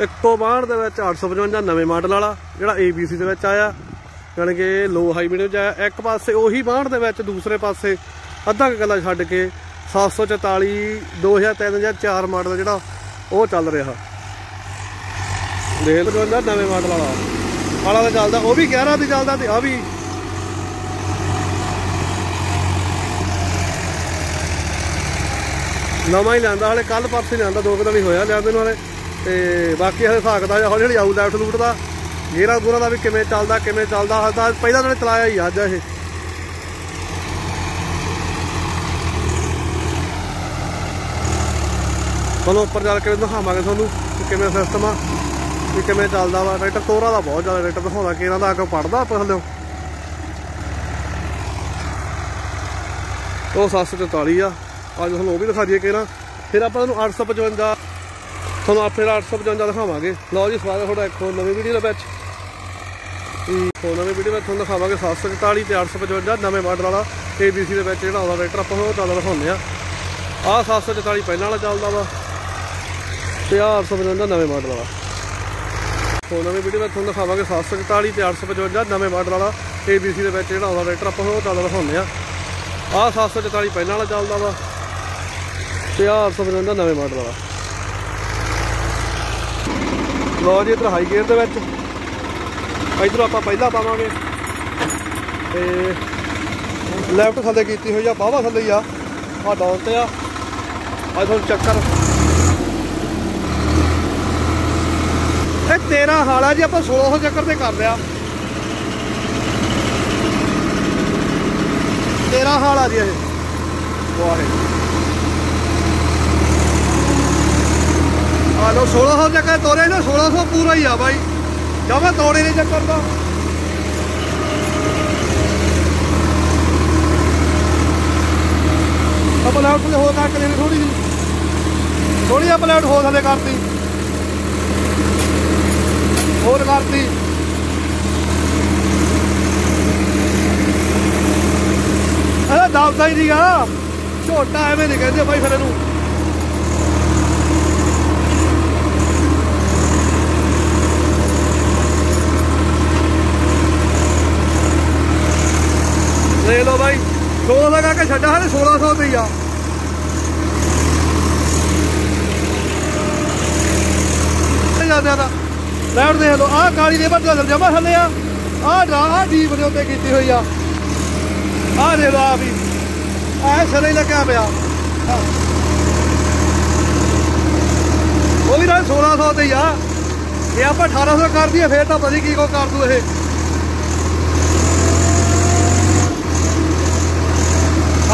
162 ਦੇ ਵਿੱਚ 855 ਨਵੇਂ ਮਾਡਲ ਵਾਲਾ, ਜਿਹੜਾ ABC ਦੇ ਵਿੱਚ ਆਇਆ। ਯਾਨੀ ਕਿ ਲੋ ਹਾਈ ਮੀਡੀਅਮ ਚ ਆਇਆ। ਇੱਕ ਪਾਸੇ ਉਹੀ 62 ਦੇ ਵਿੱਚ, ਦੂਸਰੇ ਪਾਸੇ ਅੱਧਾ ਕੁ ਗੱਲਾ ਛੱਡ ਕੇ 744 2003 ਜਾਂ 4 ਮਾਡਲ ਜਿਹੜਾ, ਉਹ ਚੱਲ ਰਿਹਾ। ਦੇਖ ਲਓ ਨਵੇਂ ਮਾਡਲ ਵਾਲਾ। ਵਾਲਾ ਦਾ ਚੱਲਦਾ, ਉਹ ਵੀ 11 'ਤੇ ਚੱਲਦਾ ਤੇ ਆ ਵੀ। ਨਵਾਂ ਹੀ ਲੈਂਦਾ ਹਲੇ ਕੱਲ ਪਰਸੇ ਲਿਆਂਦਾ, ਦੋ ਕੁ ਦਿਨ ਹੀ ਹੋਇਆ ਲਿਆਂਦੇ ਨੂੰ ਹਲੇ। ਤੇ ਬਾਕੀ ਹਲੇ ਸਾਖਦਾ ਹੌਲੀ ਹੌਲੀ ਆਊ ਲੈਫਟ ਲੂਟ ਦਾ। ਗੇਰਾ ਗੂਰਾ ਦਾ ਵੀ ਕਿਵੇਂ ਚੱਲਦਾ ਕਿਵੇਂ ਚੱਲਦਾ ਹਲਦਾ ਪਹਿਲਾਂ ਤਾਂ ਚਲਾਇਆ ਹੀ ਅੱਜ ਇਹ। ਤੁਹਾਨੂੰ ਉੱਪਰ ਜਾ ਕੇ ਦਿਖਾਵਾਂਗੇ ਤੁਹਾਨੂੰ ਕਿ ਕਿਵੇਂ ਸਿਸਟਮ ਆ ਕਿ ਕਿਵੇਂ ਚੱਲਦਾ ਵਾ। ਟਰੈਕਟਰ ਤੋਰਾ ਦਾ ਬਹੁਤ ਜ਼ਿਆਦਾ ਟਰੈਕਟਰ ਦਿਖਾਉਂਦਾ ਕਿ ਇਹਨਾਂ ਦਾ ਅੱਗੇ ਪੜਦਾ ਆਪਾਂ ਹਲਿਓ ਉਹ 744 ਆ। ਅੱਜ ਤੁਹਾਨੂੰ ਉਹ ਵੀ ਦਿਖਾ ਦਈਏ ਕਿ ਨਾ। ਫਿਰ ਆਪਾਂ ਤੁਹਾਨੂੰ 855 ਤੁਹਾਨੂੰ ਆਪਣੇ 855 ਦਿਖਾਵਾਂਗੇ। ਲਓ ਜੀ, ਸਵਾਗਤ ਤੁਹਾਡਾ ਇੱਕ ਹੋਰ ਨਵੀਂ ਵੀਡੀਓ ਦੇ ਵਿੱਚ। ਹੋਰ ਨਵੀਂ ਵੀਡੀਓ ਵਿੱਚ ਤੁਹਾਨੂੰ ਦਿਖਾਵਾਂਗੇ 744 ਤੇ 855 ਨਵੇਂ ਮਾਡਲ ਵਾਲਾ ABC ਦੇ ਵਿੱਚ ਜਿਹੜਾ ਆਉਂਦਾ ਟਰੈਕਟਰ ਆਪਾਂ ਉਹ ਚੱਲਦਾ ਦਿਖਾਉਂਦੇ ਆ ਆਹ 744 ਪਹਿਲਾਂ ਵਾਲਾ ਚੱਲਦਾ ਵਾ ਤੇ ਆਹ 855 ਨਵੇਂ ਮਾਡਲ ਵਾਲਾ। ਹੋਰ ਨਵੀਂ ਵੀਡੀਓ ਵਿੱਚ ਤੁਹਾਨੂੰ ਦਿਖਾਵਾਂਗੇ 744 ਤੇ 855 ਨਵੇਂ ਮਾਡਲ ਵਾਲਾ ABC ਦੇ ਵਿੱਚ ਜਿਹੜਾ ਆਉਂਦਾ ਟਰੈਕਟਰ ਆਪਾਂ ਉਹ ਚੱਲਦਾ ਦਿਖਾਉਂਦੇ ਆ ਆਹ 744 ਪਹਿਲਾਂ ਵਾਲਾ ਚੱਲਦਾ ਵਾ ਤੇ ਆਹ 855 ਨਵੇਂ ਮਾਡਲ ਵਾਲਾ। ਲੋ ਜੀ, ਇਧਰ ਹਾਈ ਗੇਅਰ ਦੇ ਵਿੱਚ। ਇਧਰ ਆਪਾਂ ਪਹਿਲਾਂ ਪਾਵਾਂਗੇ। ਤੇ ਲੈਫਟ ਥੱਲੇ ਕੀਤੀ ਹੋਈ ਆ ਬਾਵਾ ਥੱਲੇ ਹੀ ਆ। ਆ ਡਾਊਨ ਤੇ ਆ। ਆ ਤੁਹਾਨੂੰ ਚੱਕਰ। ਇਹ 13 ਹਾਲਾ ਜੀ, ਆਪਾਂ 1600 ਚੱਕਰ ਤੇ ਕਰ ਲਿਆ। 13 ਹਾਲਾ ਜੀ ਇਹ। ਵਾਹੇ ਆ ਲੋ 1600 ਚੱਕਰ ਤੋਰੇ ਨਾ 1600 ਪੂਰਾ ਹੀ ਆ ਬਾਈ। ਜਮਾ ਤੋੜੇ ਨਹੀਂ ਚੱਕਰ ਦਾ ਆਪਾਂ ਲਾਉਟ ਤੇ ਹੋ ਕੱਟ ਲੈਣੀ ਥੋੜੀ ਜਿਹੀ। ਥੋੜੀ ਜਿਹਾ ਪਲੇਟ ਹੋ ਥੱਲੇ ਕਰਤੀ। ਹੋਰ ਕਰਤੀ। ਇਹ ਦਬਦਾ ਹੀ ਨਹੀਂਗਾ ਝੋਟਾ ਐਵੇਂ ਨਹੀਂ ਕਹਿੰਦੇ ਬਾਈ ਫਿਰ ਇਹਨੂੰ। ਦੇਖ ਲਓ ਬਾਈ 16 ਲਗਾ ਕੇ ਛੱਡਾ ਹੈ 1600 ਤੇ ਜਾਂਦੇ ਆ। ਲੈਟ ਦੇਖ ਲਓ ਆਹ ਕਾਲੀ ਦੇ ਬੱਦਲ ਜਮਾ ਥੱਲੇ ਆ। ਆਹ ਡਰਾ, ਆਹ ਡੀਪ ਦੇ ਉੱਤੇ ਕੀਤੀ ਹੋਈ ਆ। ਆਹ ਦੇਖ ਲਓ ਆ ਵੀ ਆਹ ਸਲੇ ਲੱਗਿਆ ਪਿਆ। ਉਹ ਵੀ ਨਾ 1600 ਤੇ ਆ। ਜੇ ਆਪਾਂ 1800 ਕਰ ਦਈਏ, ਫੇਰ ਤਾਂ ਪਤਾ ਕੀ ਕੋ ਕਰ ਦੂ ਇਹ।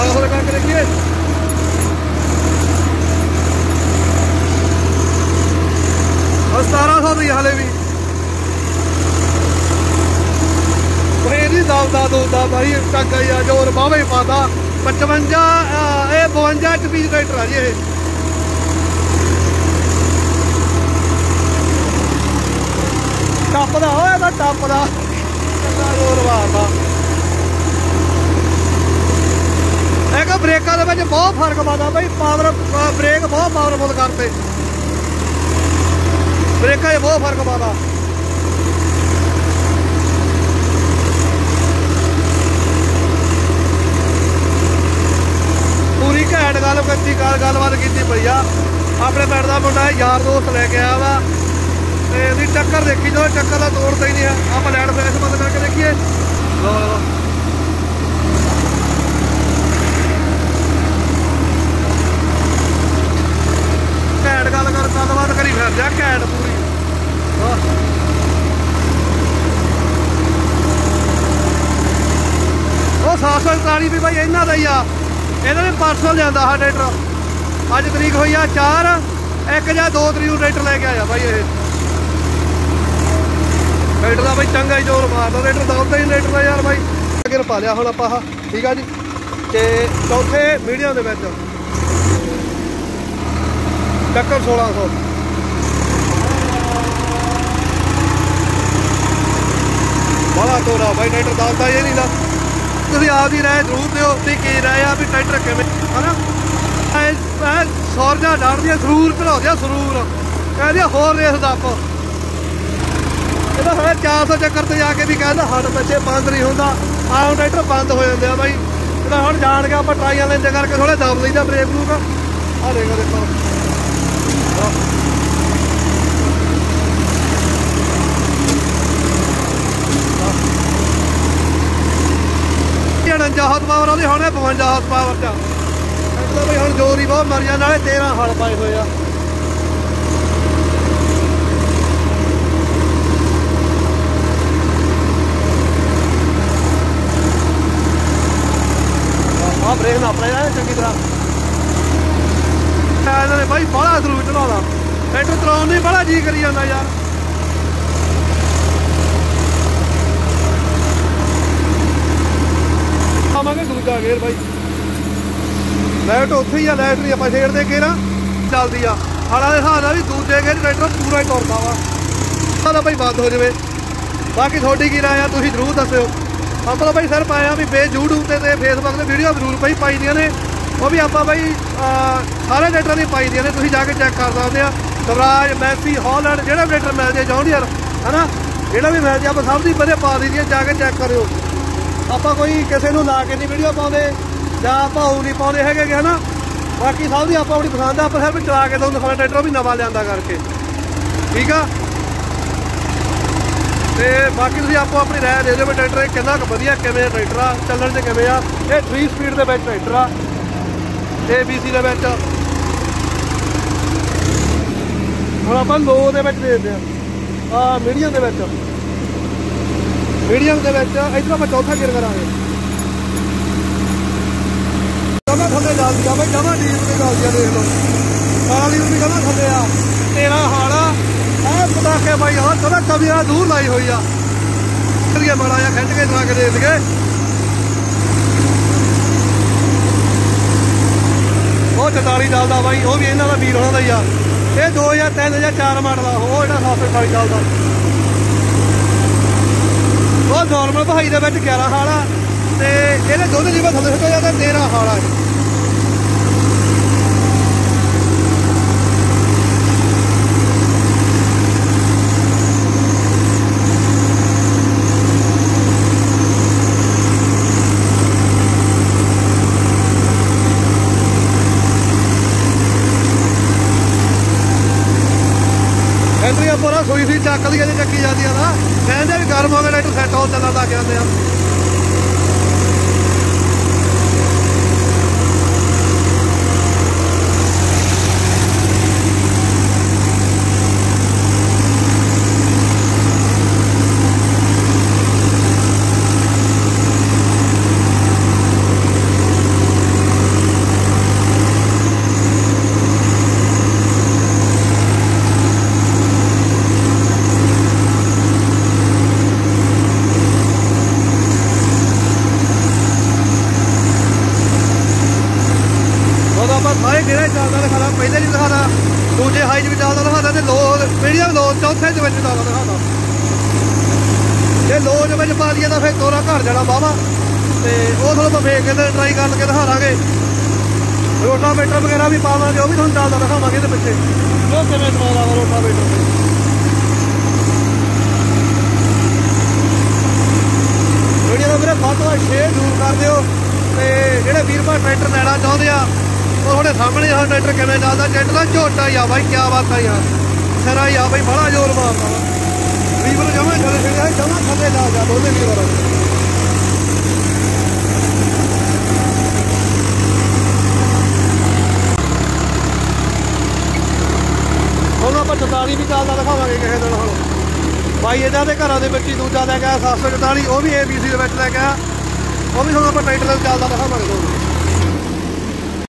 ਆਹ ਹੋਰ ਕਰਕੇ ਦੇਖੀਏ। ਉਹ 1700 ਦੀ ਹਲੇ ਵੀ। ਉਹ ਇਹਦੀ ਦਾਵਦਾ ਦੋਦਾ ਭਾਈ ਟੱਗਾ ਹੀ ਆ, ਜੋਰ ਬਾਵੇ ਪਾਦਾ 55 ਇਹ 52 ਚ ਵੀ ਟਰੈਕਟਰ ਆ ਜੀ ਇਹ। ਟੱਪਦਾ, ਓਏ ਇਹਦਾ ਟੱਪਦਾ। ਚੰਗਾ ਜੋਰ ਵਾਰਦਾ ਇਹ ਕਾ ਬ੍ਰੇਕਾਂ ਦੇ ਵਿੱਚ ਬਹੁਤ ਫ਼ਰਕ ਪਾਦਾ ਬਈ ਪਾਵਰ ਬ੍ਰੇਕ ਬਹੁਤ ਪਾਵਰਫੁਲ ਕਰਤੇ। ਬ੍ਰੇਕਾਂ 'ਚ ਬਹੁਤ ਫ਼ਰਕ ਪਾਦਾ। ਪੂਰੀ ਘੈਂਟ ਗੱਲ ਕੀਤੀ, ਗੱਲ ਗੱਲਬਾਤ ਕੀਤੀ ਪਈ ਆਪਣੇ ਪਿੰਡ ਦਾ ਮੁੰਡਾ ਯਾਰ ਦੋਸਤ ਲੈ ਕੇ ਆਇਆ ਵਾ। ਤੇ ਇਹਦੀ ਟੱਕਰ ਦੇਖੀ ਜੋ ਟੱਕਰ ਦਾ ਤੋੜਦਾ ਹੀ ਨਹੀਂ ਆ। ਆਪਾਂ ਲੈਟ ਫਲੈਸ਼ ਬੰਦ ਕਰਕੇ ਦੇਖੀਏ। ਲੋ ਲੋ ਘੈਂਟ ਗੱਲ ਕਰ ਗੱਲਬਾਤ ਕਰੀ ਫਿਰ ਜਾ ਘੈਂਟ ਪੂਰੀ ਆਹ। ਉਹ 747 ਵੀ ਬਾਈ ਇਹਨਾਂ ਦਾ ਹੀ ਆ। ਇਹਨਾਂ ਨੇ ਪਾਰਸਲ ਲਿਆਂਦਾ ਸਾ ਟਰੈਕਟਰ। ਅੱਜ ਤਰੀਕ ਹੋਈ ਆ 4 ਇੱਕ ਜਾਂ 2 ਤਰੀਕ ਨੂੰ ਟਰੈਕਟਰ ਲੈ ਕੇ ਆਇਆ ਬਾਈ ਇਹ। ਟਰੈਕਟਰ ਦਾ ਬਾਈ ਚੰਗਾ ਹੀ ਜ਼ੋਰ ਮਾਰਦਾ, ਟਰੈਕਟਰ ਦੌੜਦਾ ਹੀ ਟਰੈਕਟਰ ਦਾ ਯਾਰ ਬਾਈ। ਅੱਗੇ ਪਾ ਲਿਆ ਹੁਣ ਆਪਾਂ ਠੀਕ ਆ ਜੀ? ਤੇ ਚੌਥੇ ਮੀਡੀਅਮ ਦੇ ਵਿੱਚ। ਟੱਕਰ 1600 ਬੜਾ ਤੋੜਾ ਬਾਈ, ਟਰੈਕਟਰ ਦੱਸਦਾ ਇਹ ਨਹੀਂ ਦਾ। ਤੁਸੀਂ ਆਪ ਦੀ ਰਾਏ ਜ਼ਰੂਰ ਦਿਓ ਤੇ ਕੀ ਰਾਏ ਆ, ਵੀ ਟਰੈਕਟਰ ਕਿਵੇਂ ਹਨਾ? ਐ ਸੌਰਜਾ ਡਾੜਦੀਆਂ ਸਰੂਰ ਚੜਾਉਂਦੇ ਆ ਸਰੂਰ ਕਹਿੰਦੇ ਹੋਰ ਰੇਸ ਦੱਪ ਇਹਦਾ ਹੈ 400 ਚੱਕਰ ਤੇ ਜਾ ਕੇ ਵੀ ਕਹਿੰਦਾ ਹੱਡ ਪਿੱਛੇ ਬੰਦ ਨਹੀਂ ਹੁੰਦਾ। ਆਹ ਟਰੈਕਟਰ ਬੰਦ ਹੋ ਜਾਂਦੇ ਆ ਬਾਈ। ਇਹਦਾ ਹੁਣ ਜਾਣ ਕੇ ਆਪਾਂ ਟਰਾਈਆਂ ਲੈਂਦੇ ਕਰਕੇ ਥੋੜਾ ਦਬ ਲਈਦਾ ਬ੍ਰੇਕ ਬਰੂਕ। ਆ ਦੇਖੋ ਦੇਖੋ। ਇਹ 49 ਹਾਰਸ ਪਾਵਰ ਉਹਦੀ ਹੁਣ 52 ਹਾਰਸ ਪਾਵਰ ਚ। ਮਤਲਬ ਵੀ ਹੁਣ ਜ਼ੋਰ ਹੀ ਬਹੁਤ ਮਰ ਜਾਂਦਾ ਨਾਲੇ 13 ਹਲ ਪਾਏ ਹੋਏ ਆ। ਆ ਬ੍ਰੇਕ ਨਾ ਆਪਣੇ ਚੰਗੀ ਤਰ੍ਹਾਂ। ਆ ਇਹਨਾਂ ਨੇ ਬਾਈ ਬੜਾ ਸਲੂ ਚਲਾਉਂਦਾ ਟਰੈਕਟਰ ਚਲਾਉਣ ਨੂੰ ਬੜਾ ਜੀ ਕਰੀ ਜਾਂਦਾ ਯਾਰ। ਆਵਾਂਗੇ ਦੂਜਾ ਗੇਅਰ ਬਾਈ। ਲਾਈਟ ਉੱਥੇ ਹੀ ਆ, ਲਾਈਟ ਨਹੀਂ ਆਪਾਂ ਛੇੜ ਦੇ ਕੇ ਚੱਲਦੀ ਆ। ਹਾਲਾਂ ਦੇ ਹਿਸਾਬ ਨਾਲ ਵੀ ਦੂਜੇ ਗੇਅਰ ਟਰੈਕਟਰ ਪੂਰਾ ਹੀ ਤੁਰਦਾ ਵਾ। ਸਾਡਾ ਬਾਈ ਬੰਦ ਹੋ ਜਾਵੇ। ਬਾਕੀ ਤੁਹਾਡੀ ਕੀ ਰਾਏ ਆ, ਤੁਸੀਂ ਜ਼ਰੂਰ ਦੱਸਿਓ। ਆਪਾਂ ਬਾਈ ਸਰ ਪਾਇਆ ਵੀ ਬੇ YouTube ਤੇ ਤੇ Facebook ਤੇ ਵੀਡੀਓ ਜ਼ਰੂਰ ਬਾਈ ਪਾਈ ਦੀਆਂ ਨੇ। ਉਹ ਵੀ ਆਪਾਂ ਬਾਈ ਸਾਰੇ ਟਰੈਕਟਰਾਂ ਦੀ ਪਾਈ ਦੀਆਂ ਨੇ, ਤੁਸੀਂ ਜਾ ਕੇ ਚੈੱਕ ਕਰ ਸਕਦੇ ਆ। ਸਵਰਾਜ, ਮੈਸੀ, ਹਾਲੈਂਡ, ਜਿਹੜਾ ਵੀ ਟਰੈਕਟਰ ਮਿਲ ਜੇ, ਜੌਂਡੀਅਰ, ਹਨਾ? ਜਿਹੜਾ ਵੀ ਮਿਲ ਜੇ, ਆਪਾਂ ਸਭ ਦੀ ਵਧੀਆ ਪਾ ਦਈਦੀ ਜਾ ਕੇ ਚੈੱਕ ਕਰਿਓ। ਆਪਾਂ ਕੋਈ ਕਿਸੇ ਨੂੰ ਲਾ ਕੇ ਨਹੀਂ ਵੀਡੀਓ ਪਾਉਂਦੇ ਜਾਂ ਆਪਾਂ ਉਹ ਨਹੀਂ ਪਾਉਂਦੇ ਹੈਗੇ ਗੇ, ਹਨਾ? ਬਾਕੀ ਸਭ ਦੀ ਆਪਾਂ ਆਪਣੀ ਪਸੰਦ ਆ ਆਪਾਂ ਸਿਰਫ ਚਲਾ ਕੇ ਤੁਹਾਨੂੰ ਦਿਖਾਉਣਾ ਟਰੈਕਟਰ ਵੀ ਨਵਾਂ ਲਿਆਂਦਾ ਕਰਕੇ। ਠੀਕ ਆ? ਤੇ ਬਾਕੀ ਤੁਸੀਂ ਆਪੋ ਆਪਣੀ ਰਾਏ ਦੇ ਦਿਓ ਵੀ ਟਰੈਕਟਰ ਕਿੰਨਾ ਕੁ ਵਧੀਆ ਕਿਵੇਂ ਟਰੈਕਟਰ ਆ ਚੱਲਣ 'ਚ ਕਿਵੇਂ ਆ। ਇਹ 3 ਸਪੀਡ ਦੇ ਵਿੱਚ ਟਰੈਕਟਰ ਆ। ABC ਦੇ ਵਿੱਚ। ਹੁਣ ਆਪਾਂ ਲੋ ਦੇ ਵਿੱਚ ਦੇਖਦੇ ਆ। ਆ ਮੀਡੀਅਮ ਦੇ ਵਿੱਚ। ਮੀਡੀਅਮ ਦੇ ਵਿੱਚ, ਇੱਧਰ ਆਪਾਂ ਚੌਥਾ ਗੇਅਰ ਕਰਾਂਗੇ। ਜਮਾ ਥੱਲੇ ਚੱਲਦੀ ਆ ਬਈ ਜਮਾ ਡੀਪ ਤੇ ਚੱਲਦੀ ਆ ਦੇਖ ਲਓ। ਕਾਲੀ ਵੀ ਜਮਾ ਥੱਲੇ ਆ। ਤੇਰਾ ਹਾਲਾ ਐ ਪਤਾ ਬਾਈ ਹਾਂ ਥੋੜਾ ਕਬੀਰਾ ਦੂਰ ਲਾਈ ਹੋਈ ਆ। ਕਰੀਏ ਮਾੜਾ ਜਿਹਾ ਖਿੱਚ ਕੇ ਜਵਾ ਕੇ ਦੇ ਦਈਏ ਉਹ 44 ਚੱਲਦਾ ਬਾਈ, ਉਹ ਵੀ ਇਹਨਾਂ ਦਾ ਵੀਰ ਹੋਣਾ ਦਾ ਹੀ ਆ। ਇਹ 2003 ਜਾਂ 4 ਮਾਡਲ ਆ, ਉਹ ਜਿਹੜਾ 740 ਚੱਲਦਾ। ਉਹ ਨਾਰਮਲ ਭਾਈ ਦੇ ਵਿੱਚ 11 ਹਾਲ ਆ ਤੇ ਇਹਦੇ ਦੁੱਧ ਜਿਵੇਂ ਥੱਲੇ ਸੁੱਟਿਆ ਜਾਂਦਾ 13 ਹਾਲ ਆ ਐਂਟਰੀ ਆਪਾਂ ਨਾ ਸੋਈ ਸੀ ਚੱਕ ਲਈ ਜੇ ਚੱਕੀ ਜਾਂਦੀਆਂ ਨਾ ਕਹਿੰਦੇ ਵੀ ਗਰਮ ਹੋ ਗਿਆ ਲਾਈਟ ਸੈੱਟ ਹੋ ਚੱਲਣ ਲੱਗ ਜਾਂਦੇ ਆ ਉਹਦਾ ਆਪਾਂ ਸਾਰੇ ਕਿਹੜੇ ਚੱਲਦਾ ਦਿਖਾਦਾ ਪਹਿਲੇ ਨਹੀਂ ਦਿਖਾਦਾ ਦੂਜੇ ਹਾਈ ਚ ਵੀ ਚੱਲਦਾ ਦਿਖਾਦਾ ਤੇ ਲੋ ਚੌਥੇ ਚ ਵਿੱਚ ਚੱਲਦਾ ਦਿਖਾਦਾ ਜੇ ਲੋ ਦੇ ਵਿੱਚ ਪਾ ਲਈਏ ਤਾਂ ਫਿਰ ਤੋਰਾ ਘਰ ਜਾਣਾ ਬਾਵਾ। ਤੇ ਉਹ ਤੁਹਾਨੂੰ ਵੇਖ ਕੇ ਤੇ ਟਰਾਈ ਕਰਕੇ ਦਿਖਾਵਾਂਗੇ ਰੋਟਾਵੇਟਰ ਵਗੈਰਾ ਵੀ ਪਾਵਾਂਗੇ ਉਹ ਵੀ ਤੁਹਾਨੂੰ ਚੱਲਦਾ ਦਿਖਾਵਾਂਗੇ ਇਹਦੇ ਪਿੱਛੇ। ਉਹ ਕਿਵੇਂ ਚਲਾਉਂਦਾ ਵਾ ਰੋਟਾਵੇਟਰ ਵੀਡੀਓ ਦਾ ਵੀਰੇ ਵੱਧ ਤੋਂ ਵੱਧ ਸ਼ੇਅਰ ਜ਼ਰੂਰ ਕਰ ਦਿਓ। ਤੇ ਜਿਹੜੇ ਵੀਰ ਭਾ ਟਰੈਕਟਰ ਲੈਣਾ ਚਾਹੁੰਦੇ ਆ ਉਹ ਤੁਹਾਡੇ ਸਾਹਮਣੇ ਆ ਟਰੈਕਟਰ ਕਿਵੇਂ ਚੱਲਦਾ ਟਰੈਕਟਰ ਦਾ ਝੋਟਾ ਹੀ ਆ ਬਾਈ ਕੀ ਬਾਤ ਆ ਯਾਰ ਖਰਾ ਹੀ ਆ ਬਾਈ, ਬੜਾ ਜ਼ੋਰ ਮਾਰਦਾ ਵਾ। ਵੀਰ ਜਮਾ ਥੱਲੇ ਛੜਿਆ ਜਮਾ ਥੱਲੇ ਲਾ ਜਾ, ਦੋਨੇ ਵੀਰ ਹੁਣ ਆਪਾਂ 44 ਵੀ ਚੱਲਦਾ ਦਿਖਾਵਾਂਗੇ ਕਿਸੇ ਦਿਨ ਹੁਣ। ਬਾਈ ਇਹਨਾਂ ਦੇ ਘਰਾਂ ਦੇ ਵਿੱਚ ਹੀ ਦੂਜਾ ਲੈ ਕੇ ਆਇਆ 744 ਉਹ ਵੀ ABC ਦੇ ਵਿੱਚ ਲੈ ਕੇ ਆਇਆ। ਉਹ ਵੀ ਹੁਣ ਆਪਾਂ ਟਾਈਟਲ ਚੱਲਦਾ ਦਿਖਾਵਾਂਗੇ ਤੁਹਾਨੂੰ